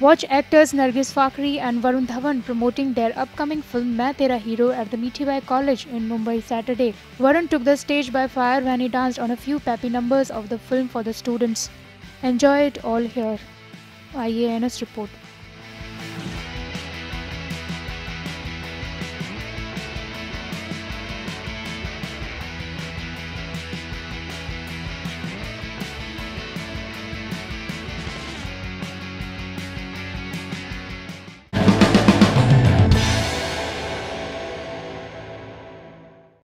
Watch actors Nargis Fakhri and Varun Dhawan promoting their upcoming film Main Tera Hero at the Mithibai College in Mumbai Saturday. Varun took the stage by fire when he danced on a few peppy numbers of the film for the students. Enjoy it all here. IANS report.